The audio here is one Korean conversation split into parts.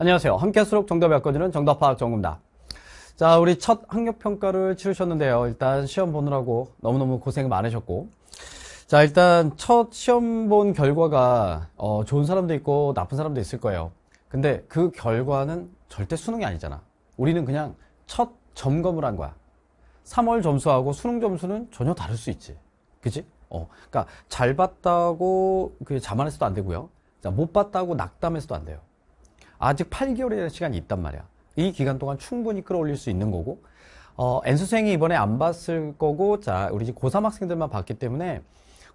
안녕하세요. 함께 할수록 정답 바꿔주는 정답. 자, 우리 첫 학력 평가를 치르셨는데요. 일단 시험 보느라고 너무너무 고생 많으셨고. 자, 일단 첫 시험 본 결과가 어, 좋은 사람도 있고 나쁜 사람도 있을 거예요. 근데 그 결과는 절대 수능이 아니잖아. 우리는 그냥 첫 점검을 한 거야. 3월 점수하고 수능 점수는 전혀 다를 수 있지. 그지? 어, 그러니까 잘 봤다고 그 자만해서도 안 되고요. 자, 못 봤다고 낙담해서도 안 돼요. 아직 8개월의 시간이 있단 말이야. 이 기간 동안 충분히 끌어올릴 수 있는 거고, 어, N수생이 이번에 안 봤을 거고, 자, 우리 고3 학생들만 봤기 때문에,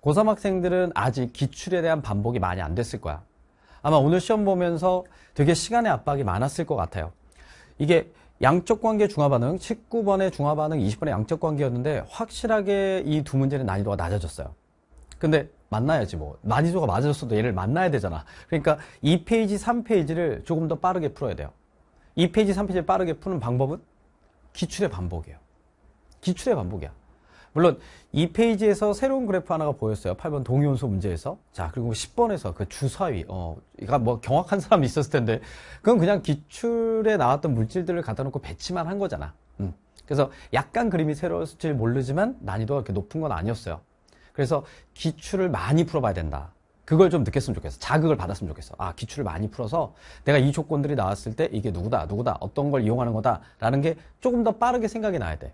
고3 학생들은 아직 기출에 대한 반복이 많이 안 됐을 거야. 아마 오늘 시험 보면서 되게 시간의 압박이 많았을 것 같아요. 이게 양적 관계 중화 반응, 19번의 중화 반응, 20번의 양적 관계였는데 확실하게 이 두 문제는 난이도가 낮아졌어요. 근데 만나야지 뭐. 난이도가 맞아졌어도 얘를 만나야 되잖아. 그러니까 2페이지, 3페이지를 조금 더 빠르게 풀어야 돼요. 2페이지, 3페이지를 빠르게 푸는 방법은 기출의 반복이에요. 기출의 반복이야. 물론 2페이지에서 새로운 그래프 하나가 보였어요. 8번 동위원소 문제에서. 자, 그리고 10번에서 그 주사위, 어, 그러니까 뭐 경악한 사람이 있었을 텐데, 그건 그냥 기출에 나왔던 물질들을 갖다 놓고 배치만 한 거잖아. 음. 그래서 약간 그림이 새로웠을지 모르지만 난이도가 그렇게 높은 건 아니었어요. 그래서 기출을 많이 풀어봐야 된다. 그걸 좀 느꼈으면 좋겠어. 자극을 받았으면 좋겠어. 아, 기출을 많이 풀어서 내가 이 조건들이 나왔을 때 이게 누구다, 누구다, 어떤 걸 이용하는 거다라는 게 조금 더 빠르게 생각이 나야 돼.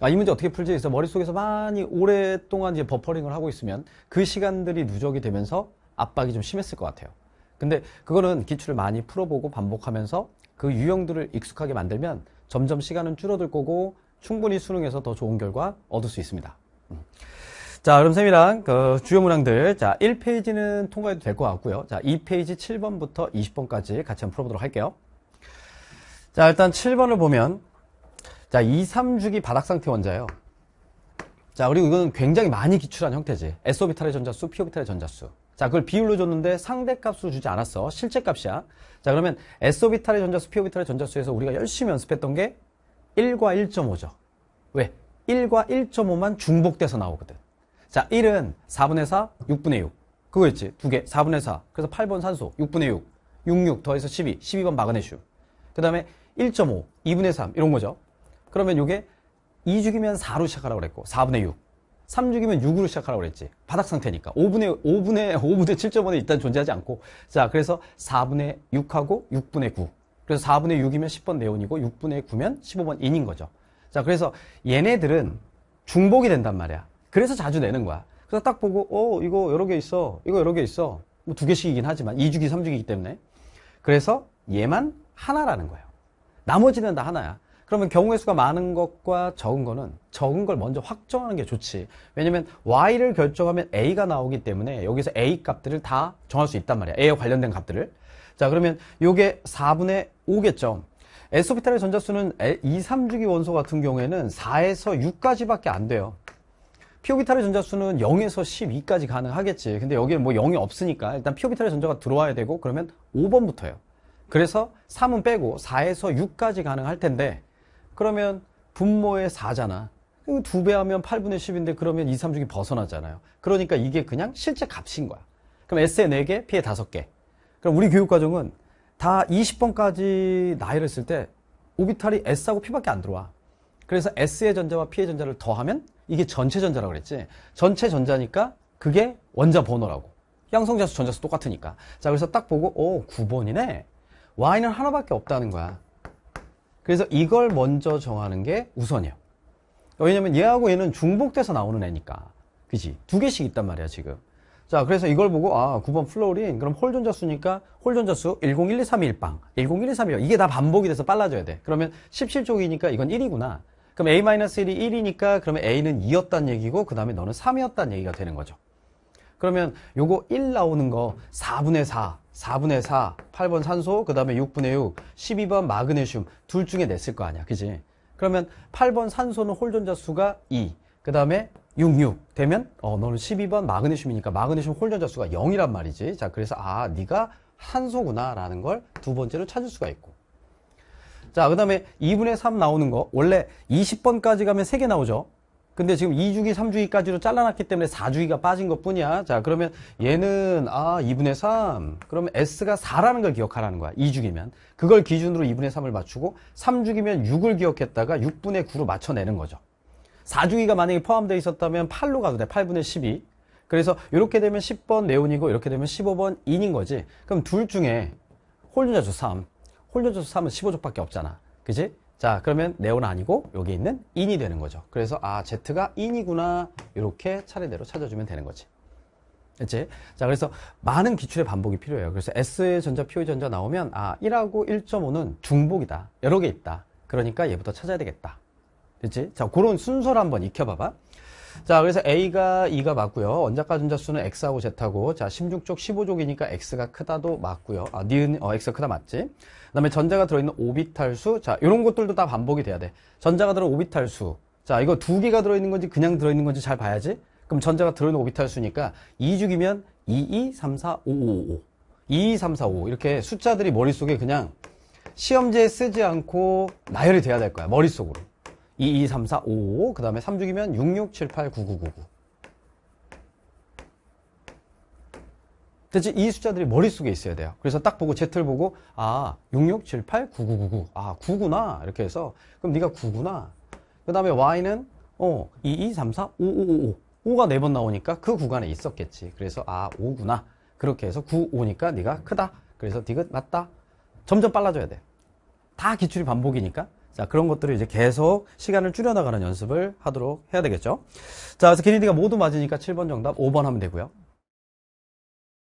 아, 이 문제 어떻게 풀지? 해서 머릿속에서 많이 오랫동안 이제 버퍼링을 하고 있으면 그 시간들이 누적이 되면서 압박이 좀 심했을 것 같아요. 근데 그거는 기출을 많이 풀어보고 반복하면서 그 유형들을 익숙하게 만들면 점점 시간은 줄어들 거고 충분히 수능에서 더 좋은 결과 얻을 수 있습니다. 음. 자, 그럼 쌤이랑 그 주요 문항들. 자, 1페이지는 통과해도 될 것 같고요. 자, 2페이지 7번부터 20번까지 같이 한번 풀어보도록 할게요. 자, 일단 7번을 보면 자, 2, 3주기 바닥 상태 원자예요. 자, 그리고 이거는 굉장히 많이 기출한 형태지. S오비탈의 전자수, P오비탈의 전자수. 자, 그걸 비율로 줬는데 상대값으로 주지 않았어. 실제값이야. 자, 그러면 S오비탈의 전자수, P오비탈의 전자수에서 우리가 열심히 연습했던 게 1과 1.5죠. 왜? 1과 1.5만 중복돼서 나오거든. 자, 1은 4분의 4, 6분의 6. 그거 있지. 두 개. 4분의 4. 그래서 8번 산소, 6분의 6. 66 더해서 12. 12번 마그네슘. 그 다음에 1.5, 2분의 3. 이런 거죠. 그러면 이게 2죽이면 4로 시작하라고 그랬고 4분의 6 3죽이면 6으로 시작하라고 그랬지 바닥 상태니까 5분의 5분의 5분의 7.5는 일단 존재하지 않고 자 그래서 4분의 6하고 6분의 9 그래서 4분의 6이면 10번 네온이고 6분의 9면 15번 인인 거죠 자 그래서 얘네들은 중복이 된단 말이야 그래서 자주 내는 거야 그래서 딱 보고 어 이거 여러 개 있어 이거 여러 개 있어 뭐 두 개씩이긴 하지만 2주기 3주기이기 때문에 그래서 얘만 하나라는 거예요 나머지는 다 하나야 그러면 경우의 수가 많은 것과 적은 거는 적은 걸 먼저 확정하는 게 좋지. 왜냐면 y를 결정하면 a가 나오기 때문에 여기서 a 값들을 다 정할 수 있단 말이야. a와 관련된 값들을. 자, 그러면 요게 4분의 5겠죠. S오비탈의 전자수는 2, 3주기 원소 같은 경우에는 4에서 6까지밖에 안 돼요. P오비탈의 전자수는 0에서 12까지 가능하겠지. 근데 여기는 뭐 0이 없으니까 일단 P오비탈의 전자가 들어와야 되고 그러면 5번부터요. 그래서 3은 빼고 4에서 6까지 가능할 텐데 그러면 분모의 4잖아. 두 배 하면 8분의 10인데 그러면 2, 3중이 벗어나잖아요. 그러니까 이게 그냥 실제 값인 거야. 그럼 S에 4개, P에 5개. 그럼 우리 교육과정은 다 20번까지 나이를 쓸때 오비탈이 S하고 P밖에 안 들어와. 그래서 S의 전자와 P의 전자를 더하면 이게 전체 전자라고 그랬지. 전체 전자니까 그게 원자 번호라고. 양성자수 전자수 똑같으니까. 자, 그래서 딱 보고, 오, 9번이네. Y는 하나밖에 없다는 거야. 그래서 이걸 먼저 정하는 게 우선이에요. 왜냐면 얘하고 얘는 중복돼서 나오는 애니까. 그지? 두 개씩 있단 말이야, 지금. 자, 그래서 이걸 보고, 아, 9번 플로린, 그럼 홀 전자수니까 홀 전자수 101231빵, 101231. 이게 다 반복이 돼서 빨라져야 돼. 그러면 17쪽이니까 이건 1이구나. 그럼 A-1이 1이니까 그러면 A는 2였단 얘기고, 그 다음에 너는 3이었단 얘기가 되는 거죠. 그러면 요거 1 나오는 거 4분의 4, 4분의 4, 8번 산소, 그 다음에 6분의 6, 12번 마그네슘 둘 중에 냈을 거 아니야. 그지? 그러면 8번 산소는 홀전자 수가 2, 그 다음에 6, 6 되면 어 너는 12번 마그네슘이니까 마그네슘 홀전자 수가 0이란 말이지. 자, 그래서 아, 네가 산소구나 라는 걸 두 번째로 찾을 수가 있고. 자, 그 다음에 2분의 3 나오는 거 원래 20번까지 가면 3개 나오죠. 근데 지금 2주기, 3주기까지로 잘라놨기 때문에 4주기가 빠진 것 뿐이야. 자, 그러면 얘는, 아, 2분의 3. 그러면 S가 4라는 걸 기억하라는 거야. 2주기면. 그걸 기준으로 2분의 3을 맞추고, 3주기면 6을 기억했다가 6분의 9로 맞춰내는 거죠. 4주기가 만약에 포함되어 있었다면 8로 가도 돼. 8분의 12. 그래서 이렇게 되면 10번 네온이고, 이렇게 되면 15번 인인 거지. 그럼 둘 중에 홀륜자수 3. 홀륜자수 3은 15족밖에 없잖아. 그지? 자, 그러면 네온 아니고 여기 있는 인이 되는 거죠. 그래서 아, Z가 인이구나. 이렇게 차례대로 찾아주면 되는 거지. 됐지? 자, 그래서 많은 기출의 반복이 필요해요. 그래서 S의 전자, P의 전자 나오면 아, 1하고 1.5는 중복이다. 여러 개 있다. 그러니까 얘부터 찾아야 되겠다. 됐지? 자, 그런 순서를 한번 익혀봐봐. 자, 그래서 A가 2가 맞고요. 원자가 전자수는 X하고 Z하고, 자, 16족, 15족이니까 X가 크다도 맞고요. 아, 니은, 어, X가 크다 맞지? 그 다음에 전자가 들어있는 오비탈 수, 자, 이런 것들도 다 반복이 돼야 돼. 전자가 들어있는 오비탈 수. 자, 이거 두 개가 들어있는 건지 그냥 들어있는 건지 잘 봐야지. 그럼 전자가 들어있는 오비탈 수니까 2죽이면 2, 2, 3, 4, 5, 5, 5. 2, 2, 3, 4, 5. 이렇게 숫자들이 머릿속에 그냥 시험지에 쓰지 않고 나열이 돼야 될 거야. 머릿속으로. 2, 2, 3, 4, 5, 그 다음에 3죽이면 6, 6, 7, 8, 9, 9, 9, 9. 대체 이 숫자들이 머릿속에 있어야 돼요. 그래서 딱 보고 Z를 보고 아, 6, 6, 7, 8, 9, 9, 9, 9. 아, 9구나. 이렇게 해서 그럼 네가 9구나. 그 다음에 Y는 어, 2, 2, 3, 4, 5, 5, 5, 5. 5가 4번 나오니까 그 구간에 있었겠지. 그래서 아, 5구나. 그렇게 해서 9, 5니까 네가 크다. 그래서 디귿 맞다. 점점 빨라져야 돼. 다 기출이 반복이니까. 자, 그런 것들을 이제 계속 시간을 줄여나가는 연습을 하도록 해야 되겠죠. 자, 그래서 기니디가 모두 맞으니까 7번 정답, 5번 하면 되고요.